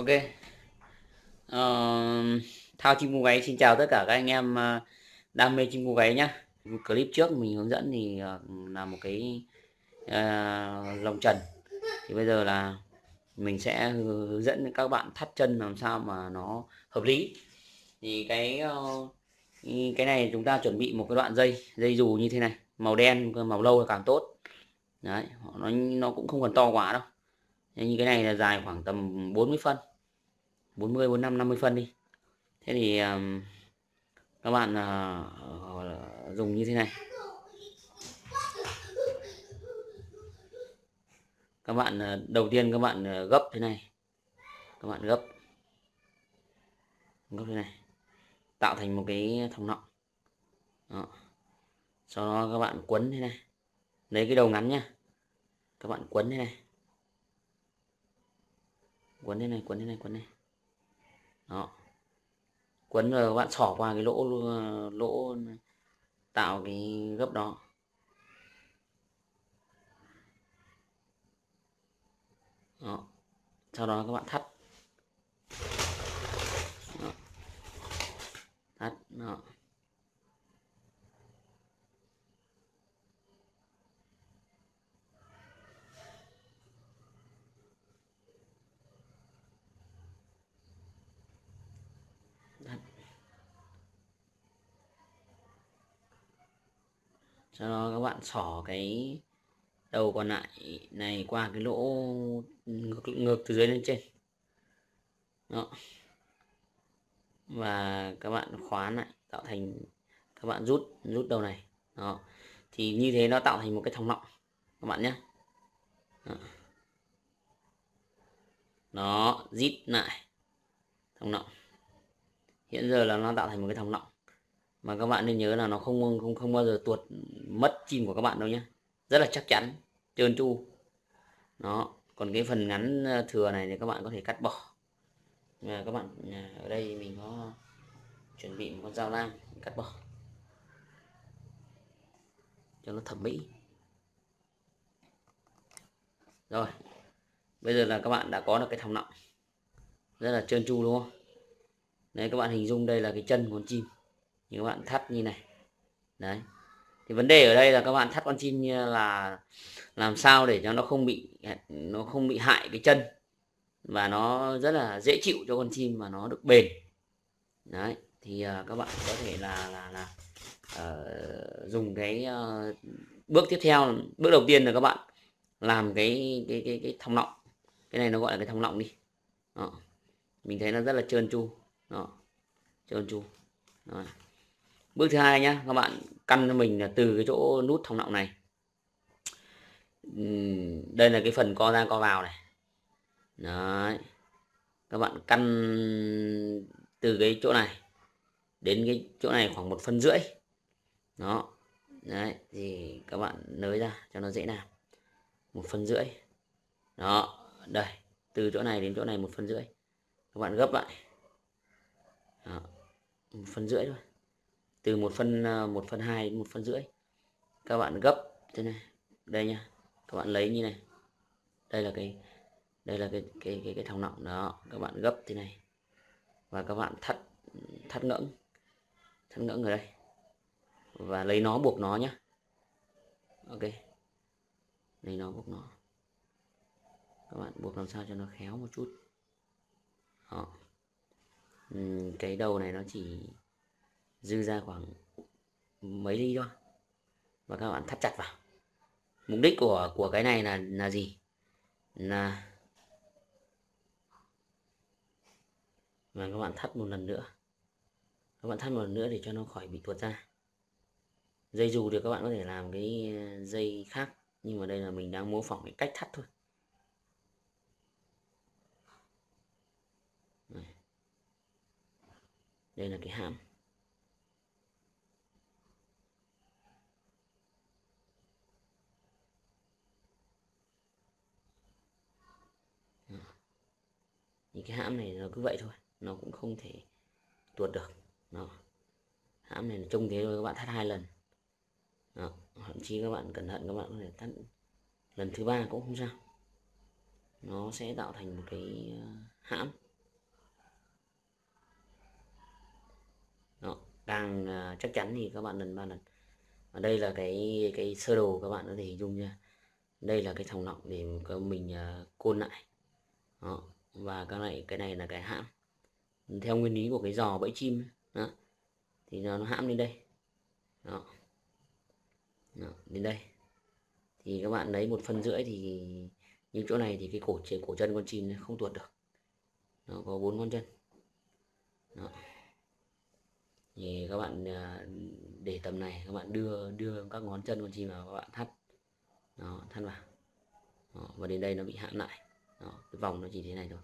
ok. Uh, thao chim cu gáy xin chào tất cả các anh em ờ, đam mê chim cu gáy nhá. Clip trước mình hướng dẫn thì ờ, là một cái uh, lồng trần. Thì bây giờ là mình sẽ hướng dẫn các bạn thắt chân làm sao mà nó hợp lý. Thì cái uh, cái này chúng ta chuẩn bị một cái đoạn dây dây dù như thế này. Màu đen màu lâu là càng tốt. Đấy nó nó cũng không cần to quá đâu. Như cái này là dài khoảng tầm 40 phân. 40 45 50 phân đi. Thế thì um, các bạn uh, dùng như thế này. Các bạn ờ, đầu tiên các bạn gấp thế này. Các bạn gấp. Gấp thế này. Tạo thành một cái thòng nọng. Đó. sau đó các bạn quấn thế này. Lấy cái đầu ngắn nhá. Các bạn quấn thế này. Quấn thế này quấn thế này quấn này đó. Quấn rồi các bạn xỏ qua cái lỗ lỗ tạo cái gấp đó. Đó. Sau đó các bạn thắt. Đó. thắt, đó. Sau đó các bạn xỏ cái đầu còn lại này qua cái lỗ ngược, ngược từ dưới lên trên. Đó. Và các bạn khóa lại tạo thành các bạn rút rút đầu này. Đó. Thì như thế nó tạo thành một cái thòng lọng các bạn nhé. Đó, đó lại thòng lọng. Hiện giờ là nó tạo thành một cái thòng lọng mà các bạn nên nhớ là nó không không không bao giờ tuột mất chim của các bạn đâu nhé rất là chắc chắn, trơn tru. Nó còn cái phần ngắn ờ, thừa này thì các bạn có thể cắt bỏ. Và các bạn ờ, ở đây mình có chuẩn bị một con dao lam cắt bỏ. Cho nó thẩm mỹ. Rồi, bây giờ là các bạn đã có được cái thòng nọng rất là trơn tru, đúng không? Đấy, các bạn hình dung đây là cái chân của con chim như các bạn thắt như này. Đấy. Thì vấn đề ở đây là các bạn thắt con chim như là làm sao để cho nó không bị nó không bị hại cái chân. Và nó rất là dễ chịu cho con chim mà nó được bền. Đấy. Thì uh, các bạn có thể là là là uh, dùng cái uh, bước tiếp theo bước đầu tiên là các bạn làm cái cái cái cái thòng lọng. Cái này nó gọi là cái thòng lọng đi. Đó. mình thấy nó rất là trơn tru. Đó. Trơn tru. Đó bước thứ hai nhá các bạn căn cho mình là từ cái chỗ nút thòng nọng này. Đây là cái phần co ra co vào này. Đấy. Các bạn căn từ cái chỗ này đến cái chỗ này khoảng một phân rưỡi. Đó. Đấy thì các bạn nới ra cho nó dễ làm. Một phân rưỡi. Đó đây từ chỗ này đến chỗ này một phân rưỡi. Các bạn gấp lại. Đó, một phân rưỡi thôi từ một phân à, một phân hai đến một phân rưỡi. Các bạn gấp thế này, đây nha, các bạn lấy như này. Đây là cái, đây là cái cái cái cái thòng nọng đó, các bạn gấp thế này. Và các bạn thắt thắt ngưỡng thắt ngưỡng ở đây. Và lấy nó buộc nó nhé ok. Lấy nó buộc nó. Các bạn buộc làm sao cho nó khéo một chút. Đó. cái đầu này nó chỉ dư ra khoảng mấy ly thôi. Và các bạn thắt chặt vào. Mục đích của của cái này là là gì? Là và các bạn thắt một lần nữa. Các bạn thắt một lần nữa để cho nó khỏi bị tuột ra. Dây dù thì các bạn có thể làm cái dây khác, nhưng mà đây là mình đang mô phỏng cái cách thắt thôi. Đây là cái hàm. thì cái hãm này nó cứ vậy thôi nó cũng không thể tuột được. Nó hãm này trông thế thôi các bạn thắt hai lần. Đó. thậm chí các bạn cẩn thận các bạn có thể thắt lần thứ ba cũng không sao. Nó sẽ tạo thành một cái ờ, hãm. Đó. càng ờ, chắc chắn thì các bạn lần ba lần. Ở đây là cái cái sơ đồ các bạn có thể hình dung nha, đây là cái thòng lọng để mình ờ, côn lại. Đó và cái này cái này là cái hãm. Theo nguyên lý của cái giò bẫy chim đó. thì nó, nó hãm lên đây. Đó. đó đến đây. Thì các bạn lấy một phân rưỡi thì như chỗ này thì cái cổ cổ chân con chim không tuột được. Nó có bốn con chân. Đó. thì các bạn à, để tầm này các bạn đưa đưa các ngón chân con chim vào các bạn thắt. Nó thắt vào. Đó, và đến đây nó bị hãm lại đó, cái vòng nó chỉ thế này thôi.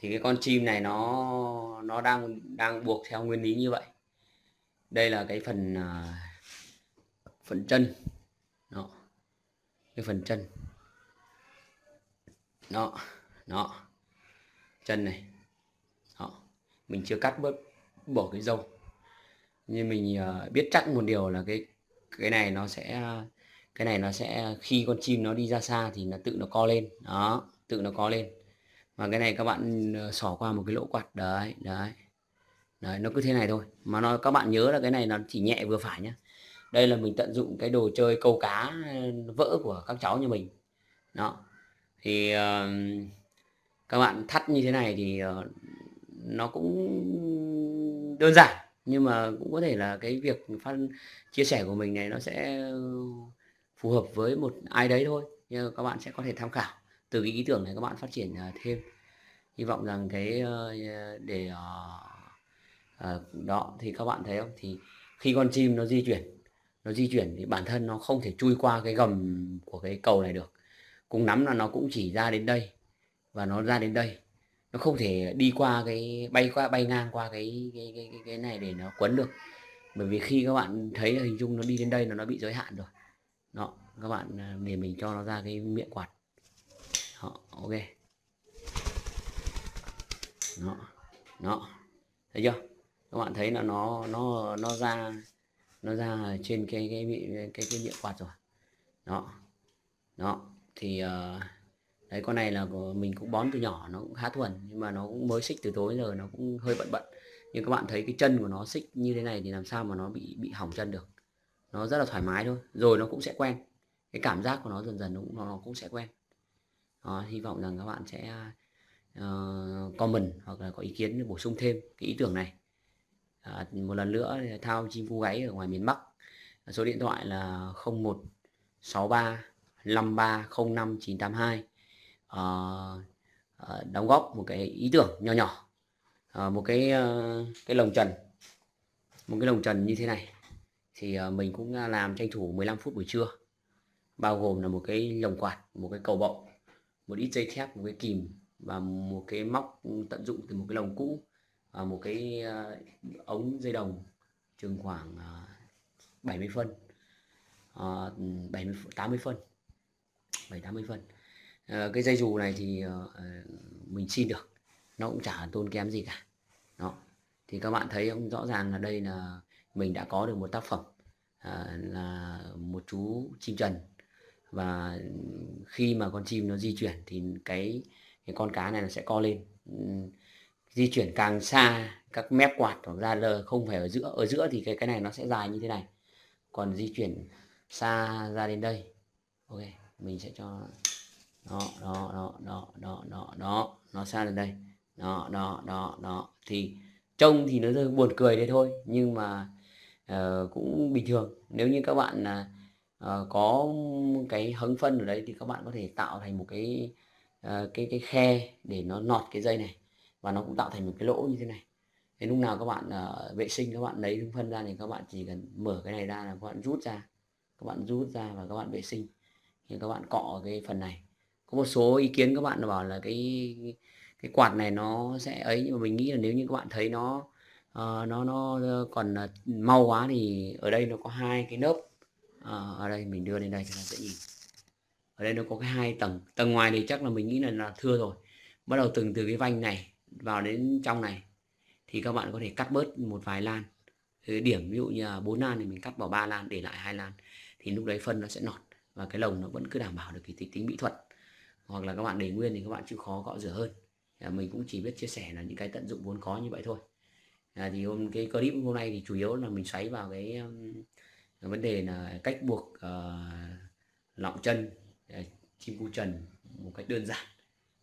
Thì cái con chim này nó nó đang đang buộc theo nguyên lý như vậy. Đây là cái phần uh, phần chân. Nó cái phần chân. Nó nó chân này. Đó. Mình chưa cắt bớt bỏ cái dâu nhưng mình uh, biết chắc một điều là cái cái này nó sẽ cái này nó sẽ khi con chim nó đi ra xa thì nó tự nó co lên. Đó tự nó co lên. Và cái này các bạn ờ, xỏ qua một cái lỗ quạt. Đấy đấy. Đấy nó cứ thế này thôi. Mà nó các bạn nhớ là cái này nó chỉ nhẹ vừa phải nhá. Đây là mình tận dụng cái đồ chơi câu cá ờ, vỡ của các cháu như mình. Đó. Thì uh, các bạn thắt như thế này thì uh, nó cũng đơn giản. Nhưng mà cũng có thể là cái việc phát chia sẻ của mình này nó sẽ phù hợp với một ai đấy thôi. Nhưng các bạn sẽ có thể tham khảo từ cái ý tưởng này các bạn phát triển à, thêm. Hy vọng rằng cái ờ, để ờ, ờ, đó thì các bạn thấy không? Thì khi con chim nó di chuyển nó di chuyển thì bản thân nó không thể chui qua cái gầm của cái cầu này được. Cùng nắm là nó cũng chỉ ra đến đây và nó ra đến đây. Nó không thể đi qua cái bay qua bay ngang qua cái cái cái cái, cái này để nó quấn được. Bởi vì khi các bạn thấy hình dung nó đi đến đây là nó bị giới hạn rồi đó các bạn à, để mình cho nó ra cái miệng quạt. Đó, ok. Đó đó. Thấy chưa? Các bạn thấy là nó nó nó ra nó ra trên cái cái bị cái cái miệng quạt rồi. Đó đó. Thì uh, đấy con này là của mình cũng bón từ nhỏ nó cũng khá thuần nhưng mà nó cũng mới xích từ tối giờ nó cũng hơi bận bận. Nhưng các bạn thấy cái chân của nó xích như thế này thì làm sao mà nó bị bị hỏng chân được? Nó rất là thoải mái thôi. Rồi nó cũng sẽ quen. Cái cảm giác của nó dần dần nó cũng, nó cũng sẽ quen. Đó, hy vọng rằng các bạn sẽ uh, comment hoặc là có ý kiến để bổ sung thêm cái ý tưởng này. À, một lần nữa thao chim cu gáy ở ngoài miền Bắc. Số điện thoại là 0163 5305 982 à, à, đóng góp một cái ý tưởng nhỏ nhỏ. À, một cái uh, cái lồng trần. Một cái lồng trần như thế này thì ờ, mình cũng làm tranh thủ 15 phút buổi trưa. Bao gồm là một cái lồng quạt, một cái cầu bọng, một ít dây thép, một cái kìm và một cái móc tận dụng từ một cái lồng cũ và một cái ờ, ống dây đồng chừng khoảng ờ, 70 phân 70 80 phân 7 80 phân. Cái dây dù này thì mình xin được, nó cũng chả tôn kém gì cả. Đó. Thì các bạn thấy không rõ ràng là đây là mình đã có được một tác phẩm à, là một chú chim trần. Và khi mà con chim nó di chuyển thì cái cái con cá này nó sẽ co lên. Di chuyển càng xa các mép quạt hoặc ra lờ không phải ở giữa ở giữa thì cái cái này nó sẽ dài như thế này. Còn di chuyển xa ra đến đây ok mình sẽ cho đó đó đó đó đó đó đó nó xa đến đây. Đó đó đó đó thì trông thì nó rất buồn cười đấy thôi nhưng mà uh, cũng bình thường. Nếu như các bạn uh, có cái hứng phân ở đấy thì các bạn có thể tạo thành một cái uh, cái cái khe để nó nọt cái dây này và nó cũng tạo thành một cái lỗ như thế này. Thế lúc nào các bạn uh, vệ sinh các bạn lấy hứng phân ra thì các bạn chỉ cần mở cái này ra là các bạn rút ra. Các bạn rút ra và các bạn vệ sinh. Thì các bạn cọ cái phần này. Có một số ý kiến các bạn bảo là cái cái quạt này nó sẽ ấy nhưng mà mình nghĩ là nếu như các bạn thấy nó uh, nó nó ờ, còn ờ, mau quá thì ở đây nó có hai cái nớp uh, ở đây mình đưa lên đây cho nó dễ nhìn. Ở đây nó có cái hai tầng. Tầng ngoài thì chắc là mình nghĩ là, là thưa rồi. Bắt đầu từng từ cái vanh này vào đến trong này thì các bạn có thể cắt bớt một vài lan. Cái điểm ví dụ như là bốn lan thì mình cắt vào ba lan để lại hai lan. Thì lúc đấy phân nó sẽ nọt và cái lồng nó vẫn cứ đảm bảo được cái tính mỹ thuật. Hoặc là các bạn để nguyên thì các bạn chịu khó gọ rửa hơn. Mình cũng chỉ biết chia sẻ là những cái tận dụng vốn có như vậy thôi à, thì hôm cái clip hôm nay thì chủ yếu là mình xoáy vào cái um, vấn đề là cách buộc uh, lọng chân uh, chim cu trần một cách đơn giản.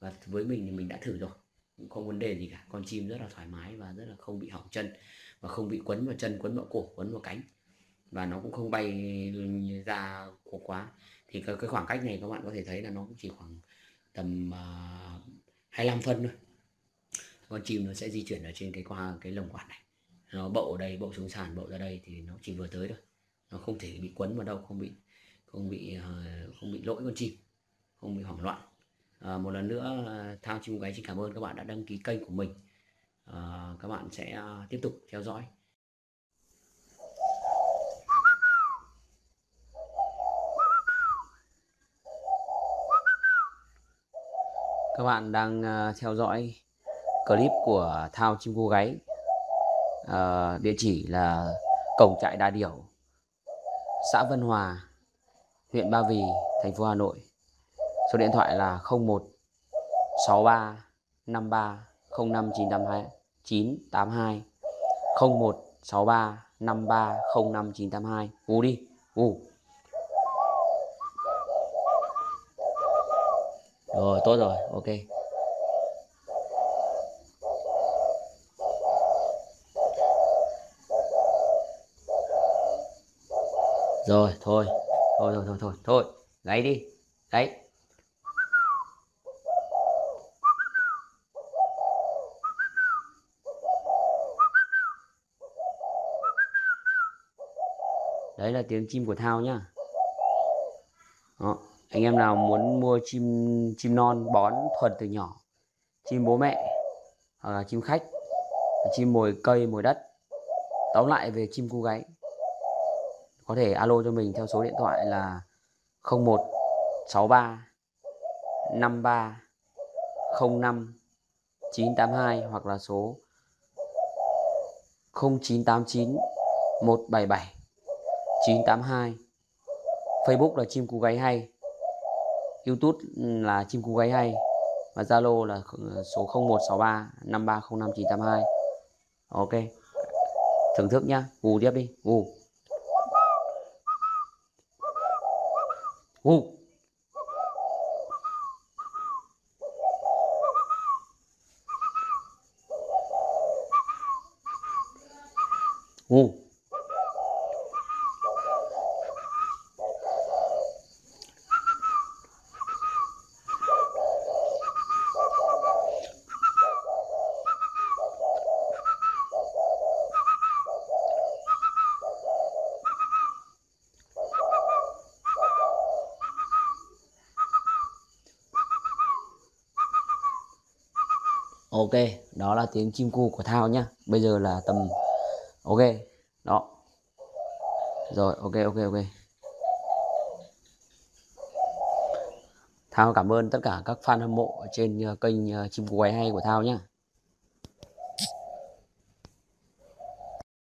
Và với mình thì mình đã thử rồi cũng không vấn đề gì cả. Con chim rất là thoải mái và rất là không bị hỏng chân và không bị quấn vào chân quấn vào cổ quấn vào cánh. Và nó cũng không bay ra cuộc quá. Thì cái, cái khoảng cách này các bạn có thể thấy là nó cũng chỉ khoảng tầm ờ, uh, 25 phân thôi con chim nó sẽ di chuyển ở trên cái qua cái lồng quạt này. Nó bậu ở đây bậu xuống sàn bậu ra đây thì nó chỉ vừa tới thôi. Nó không thể bị quấn vào đâu không bị không bị ờ, không bị lỗi con chim không bị hoảng loạn. À, một lần nữa ờ, thao chim gáy xin cảm ơn các bạn đã đăng ký kênh của mình. À, các bạn sẽ tiếp tục theo dõi. Các bạn đang theo dõi clip của thao chim cô gáy. À, địa chỉ là cổng trại Đa điểu xã Vân Hòa huyện Ba Vì thành phố Hà Nội. Số điện thoại là 01 63 53 05 982 982 01 63 53 05 982 u đi u rồi tốt rồi ok. Rồi thôi. Thôi thôi thôi thôi. Thôi gáy đi. Đấy, đấy là tiếng chim của thao nhá. Đó. anh em nào muốn mua chim chim non bón thuần từ nhỏ chim bố mẹ hoặc là chim khách chim mồi cây mồi đất tóm lại về chim cu gáy có thể alo cho mình theo số điện thoại là 01 63 53 05 982 hoặc là số 0989 177 982 Facebook là chim cú gáy hay, YouTube là chim cú gáy hay và Zalo là số 0163 5305 982 Ok, thưởng thức nhá ngủ tiếp đi ngủ ngủ ngủ ok, đó là tiếng chim cu của thao nhá. Bây giờ là tầm, ok, đó. Rồi, ok ok ok. Thao cảm ơn tất cả các fan hâm mộ trên ờ, kênh ờ, chim cu quay hay của thao nhá.